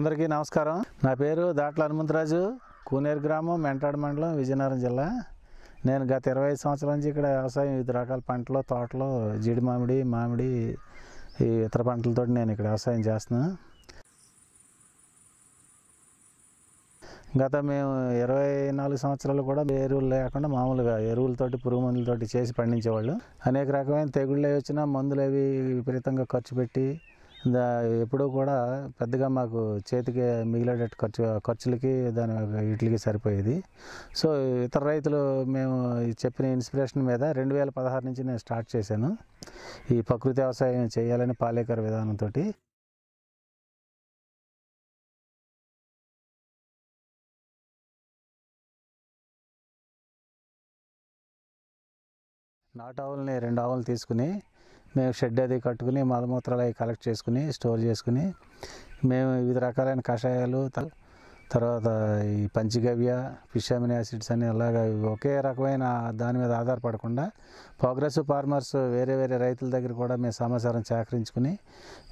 అందరికీ నమస్కారం. నా పేరు దాట్ల హనుమంతరాజు. కూనేరు గ్రామం మెంటాడు మండలం విజయనగరం జిల్లా. నేను గత ఇరవై ఐదు సంవత్సరాల నుంచి ఇక్కడ వ్యవసాయం వివిధ రకాల పంటలు తోటలు జీడి మామిడి మామిడి ఈ ఇతర పంటలతో నేను ఇక్కడ వ్యవసాయం చేస్తున్నాను గత మేము ఇరవై నాలుగు సంవత్సరాలు కూడా ఎరువులు లేకుండా మామూలుగా ఎరువులతోటి పురుగు మందులతోటి చేసి పండించేవాళ్ళు. అనేక రకమైన తెగుళ్ళు వచ్చినా మందులు అవి విపరీతంగా ఖర్చు పెట్టి ఎప్పుడూ కూడా పెద్దగా మాకు చేతికి మిగిలేటట్టు ఖర్చు ఖర్చులకి దాని వీటికి సరిపోయేది. సో ఇతర రైతులు మేము చెప్పిన ఇన్స్పిరేషన్ మీద రెండు వేల పదహారు నుంచి నేను స్టార్ట్ చేశాను. ఈ ప్రకృతి వ్యవసాయం చేయాలని పాలేకర్ విధానంతో నాటు ఆవులని రెండు ఆవులు తీసుకుని మేము షెడ్ అది కట్టుకుని మలమూత్రాలు అవి కలెక్ట్ చేసుకుని స్టోర్ చేసుకుని మేము వివిధ రకాలైన కషాయాలు తర్వాత ఈ పంచగవ్య ఫిష్ యాసిడ్స్ అని అలాగా ఒకే రకమైన దాని మీద ఆధారపడకుండా ప్రోగ్రెసివ్ ఫార్మర్స్ వేరే వేరే రైతుల దగ్గర కూడా మేము సమాచారం సేకరించుకుని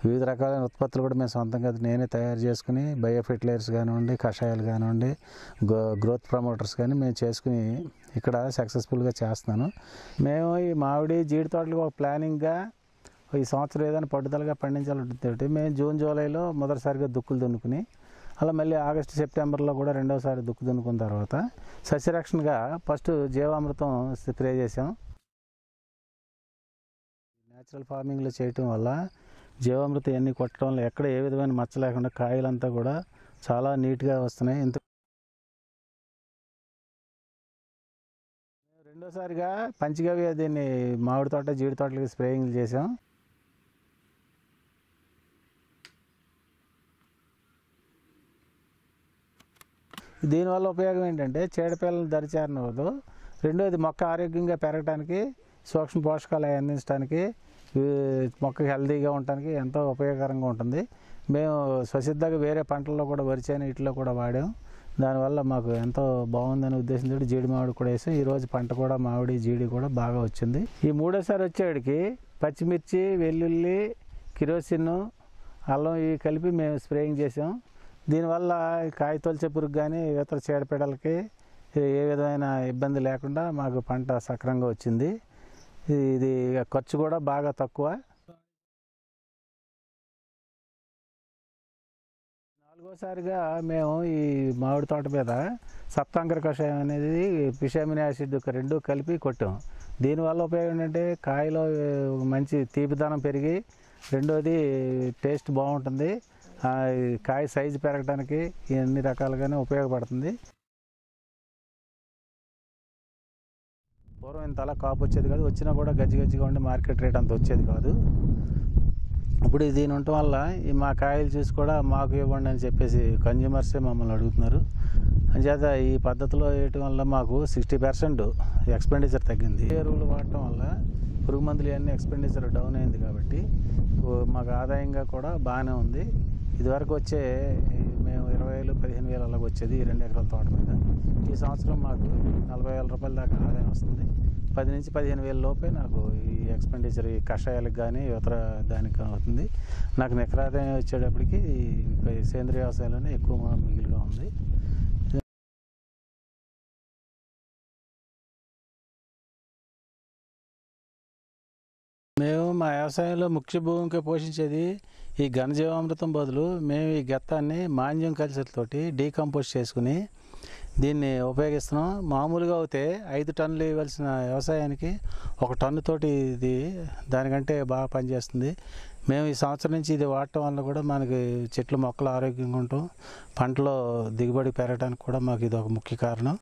వివిధ రకాలైన ఉత్పత్తులు కూడా మేము సొంతంగా నేనే తయారు చేసుకుని బయోఫెర్టిలైజర్స్ కానివ్వండి కషాయాలు కానివ్వండి గ్రోత్ ప్రమోటర్స్ కానీ మేము చేసుకుని ఇక్కడ సక్సెస్ఫుల్గా చేస్తున్నాను. మేము ఈ మామిడి జీడి తోటలకు ఒక ప్లానింగ్గా ఈ సంవత్సరం ఏదైనా పట్టుదలగా పండించాలంటే మేము జూన్ జూలైలో మొదటిసారిగా దుక్కులు దున్నుకుని అలా మళ్ళీ ఆగస్టు సెప్టెంబర్లో కూడా రెండోసారి దుక్కు దున్నుకున్న తర్వాత సస్యరక్షణగా ఫస్ట్ జీవామృతం స్ప్రే చేసాం న్యాచురల్ ఫార్మింగ్లో చేయటం వల్ల జీవామృతం ఇవన్నీ కొట్టడం వల్ల ఎక్కడ ఏ విధమైన మచ్చ లేకుండా కాయలంతా కూడా చాలా నీట్గా వస్తున్నాయి. ఇంత రెండోసారిగా పంచగవ్య దీన్ని మామిడి తోట జీడి తోటలకి స్ప్రేయింగ్ చేసాం దీనివల్ల ఉపయోగం ఏంటంటే చీడపీడలను దరిచేరనవద్దు రెండోది మొక్క ఆరోగ్యంగా పెరగడానికి సూక్ష్మ పోషకాలు అందించడానికి మొక్క హెల్తీగా ఉండటానికి ఎంతో ఉపయోగకరంగా ఉంటుంది. మేము స్వసిద్ధంగా వేరే పంటల్లో కూడా వరిచేను వీటిలో కూడా వాడాం. దానివల్ల మాకు ఎంతో బాగుందనే ఉద్దేశంతో జీడి మామిడి కూడా వేసాం. ఈరోజు పంట కూడా మామిడి జీడి కూడా బాగా వచ్చింది. ఈ మూడోసారి వచ్చేవాడికి పచ్చిమిర్చి వెల్లుల్లి కిరోసిన్ అల్లం ఇవి కలిపి మేము స్ప్రేయింగ్ చేసాం. దీనివల్ల కాయ తొలిచే పురుగు కానీ ఇతర చీడపీడలకి ఏ విధమైన ఇబ్బంది లేకుండా మాకు పంట సక్రంగా వచ్చింది. ఇది ఖర్చు కూడా బాగా తక్కువ. నాలుగోసారిగా మేము ఈ మామిడి తోట మీద సప్తాంకర కషాయం అనేది పిషామిన్ యాసిడ్ రెండు కలిపి కొట్టాం. దీనివల్ల ఉపయోగం ఏంటంటే కాయలో మంచి తీపిదనం పెరిగి రెండోది టేస్ట్ బాగుంటుంది. కాయ సైజు పెరగడానికి అన్ని రకాలుగానే ఉపయోగపడుతుంది. పూర్వం ఇంత అలా కాపు వచ్చేది కాదు. వచ్చినా కూడా గజ్జి గజ్జిగా ఉండి మార్కెట్ రేట్ అంత వచ్చేది కాదు. ఇప్పుడు దీని ఉండటం వల్ల ఈ మా కాయలు చూసి కూడా మాకు ఇవ్వండి అని చెప్పేసి కన్జ్యూమర్సే మమ్మల్ని అడుగుతున్నారు. అంచేత ఈ పద్ధతిలో వేయటం వల్ల మాకు సిక్స్టీ పర్సెంట్ ఎక్స్పెండిచర్ తగ్గింది. ఎరువులు వాడటం వల్ల పురుగు మందులు ఇవన్నీ ఎక్స్పెండిచర్ డౌన్ అయింది కాబట్టి మాకు ఆదాయంగా కూడా బాగానే ఉంది. ఇదివరకు వచ్చే మేము ఇరవై వేలు పదిహేను వేలు అలాగ వచ్చేది రెండు ఎకరాల తోట మీద. ఈ సంవత్సరం మాకు నలభై వేల రూపాయల దాకా ఆదాయం వస్తుంది. పది నుంచి పదిహేను వేల లోపే నాకు ఈ ఎక్స్పెండిచర్ ఈ కషాయాలకు కానీ ఇతర దానికి కానీ అవుతుంది. నాకు నికర ఆదాయం వచ్చేటప్పటికి సేంద్రియ వ్యవసాయంలోనే ఎక్కువ మిగిలిగా ఉంది. మేము మా వ్యవసాయంలో ముఖ్య భూమిక పోషించేది ఈ ఘనజీవామృతం బదులు మేము ఈ గత్తాన్ని మాన్యం కల్చర్ తోటి డీకంపోజ్ చేసుకుని దీన్ని ఉపయోగిస్తున్నాం. మామూలుగా అయితే ఐదు టన్నులు ఇవ్వాల్సిన వ్యవసాయానికి ఒక టన్ను తోటి ఇది దానికంటే బాగా పనిచేస్తుంది. మేము ఈ సంవత్సరం నుంచి ఇది వాడటం వల్ల కూడా మనకి చెట్లు మొక్కలు ఆరోగ్యంగా ఉంటాం పంటలో దిగుబడి పెరగడానికి కూడా మాకు ఇది ఒక ముఖ్య కారణం.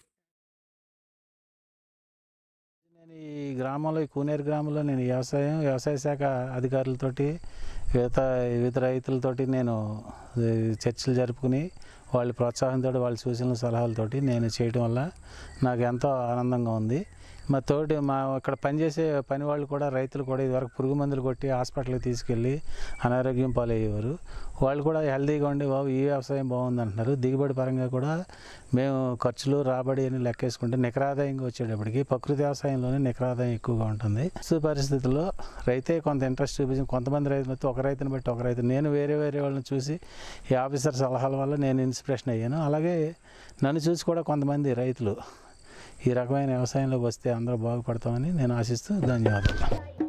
గ్రామంలో ఈ కూనేరు గ్రామంలో నేను వ్యవసాయం వ్యవసాయ శాఖ అధికారులతోటి వివిధ వివిధ రైతులతోటి నేను చర్చలు జరుపుకుని వాళ్ళ ప్రోత్సాహంతో వాళ్ళ సూచనల సలహాలతోటి నేను చేయడం వల్ల నాకు ఎంతో ఆనందంగా ఉంది. మా తోటి మా ఇక్కడ పనిచేసే పని వాళ్ళు కూడా రైతులు కూడా ఇదివరకు పురుగు మందులు కొట్టి హాస్పిటల్కి తీసుకెళ్ళి అనారోగ్యం పాలయ్యేవారు. వాళ్ళు కూడా హెల్తీగా ఉండి బాబు ఈ వ్యవసాయం బాగుంది అంటున్నారు దిగుబడి పరంగా కూడా మేము ఖర్చులు రాబడి అని లెక్కేసుకుంటే నికరాదాయంగా వచ్చేటప్పటికి ప్రకృతి వ్యవసాయంలోనే నికరాదాయం ఎక్కువగా ఉంటుంది. ప్రస్తుత పరిస్థితుల్లో రైతే కొంత ఇంట్రెస్ట్ చూపించి కొంతమంది రైతులు బట్టి ఒక రైతుని బట్టి ఒక రైతు. నేను వేరే వేరే వాళ్ళని చూసి ఈ ఆఫీసర్ సలహాల వల్ల నేను ఇన్స్పిరేషన్ అయ్యాను. అలాగే నన్ను చూసి కూడా కొంతమంది రైతులు ఈ రకమైన వ్యవసాయంలోకి వస్తే అందరూ బాగుపడతామని నేను ఆశిస్తూ ధన్యవాదాలు.